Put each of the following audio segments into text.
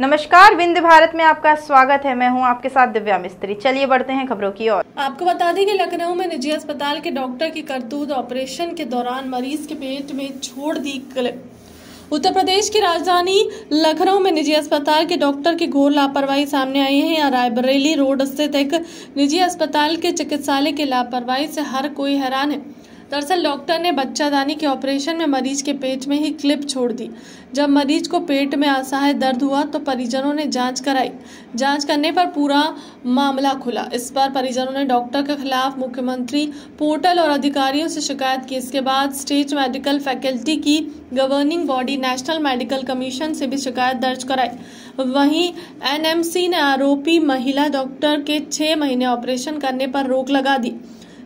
नमस्कार, विंध्य भारत में आपका स्वागत है। मैं हूँ आपके साथ दिव्या मिस्त्री। चलिए बढ़ते हैं खबरों की ओर। आपको बता दें कि लखनऊ में निजी अस्पताल के डॉक्टर की करतूत ऑपरेशन के दौरान मरीज़ के पेट में छोड़ दी क्लिप उत्तर प्रदेश की राजधानी लखनऊ में निजी अस्पताल के डॉक्टर की घोर लापरवाही सामने आई है। यहाँ रायबरेली रोड स्थित एक निजी अस्पताल के चिकित्सालय की लापरवाही से हर कोई हैरान है। दरअसल डॉक्टर ने बच्चादानी के ऑपरेशन में मरीज़ के पेट में ही क्लिप छोड़ दी। जब मरीज़ को पेट में असहाय दर्द हुआ तो परिजनों ने जाँच कराई। जाँच करने पर पूरा मामला खुला। इस पर परिजनों ने डॉक्टर के खिलाफ मुख्यमंत्री, पोर्टल और अधिकारियों से शिकायत की। इसके बाद स्टेट मेडिकल फैकल्टी की governing body, national medical commission से भी शिकायत दर्ज कराई। वहीं एनएमसी ने आरोपी महिला डॉक्टर के छह महीने ऑपरेशन करने पर रोक लगा दी।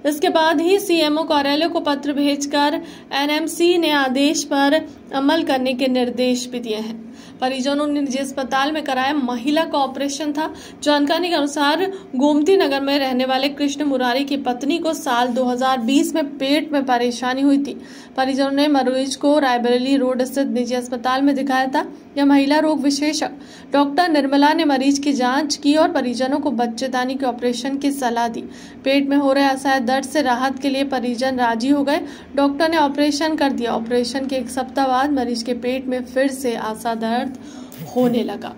इसके बाद ही सीएमओ कार्यालय को पत्र भेजकर एनएमसी ने आदेश पर अमल करने के निर्देश भी दिए हैं। परिजनों ने निजी अस्पताल में कराया महिला का ऑपरेशन था। जानकारी के अनुसार गोमती नगर में रहने वाले कृष्ण मुरारी की पत्नी को साल 2020 में पेट में परेशानी हुई थी। परिजनों ने मरीज़ को रायबरेली रोड स्थित निजी अस्पताल में दिखाया था। यह महिला रोग विशेषज्ञ डॉक्टर निर्मला ने मरीज़ की जाँच की और परिजनों को बच्चेदानी के ऑपरेशन की सलाह दी। पेट में हो रहे असहाय दर्द से राहत के लिए परिजन राज़ी हो गए। डॉक्टर ने ऑपरेशन कर दिया। ऑपरेशन के एक सप्ताह बाद मरीज़ के पेट में फिर से आशा दर्द होने लगा।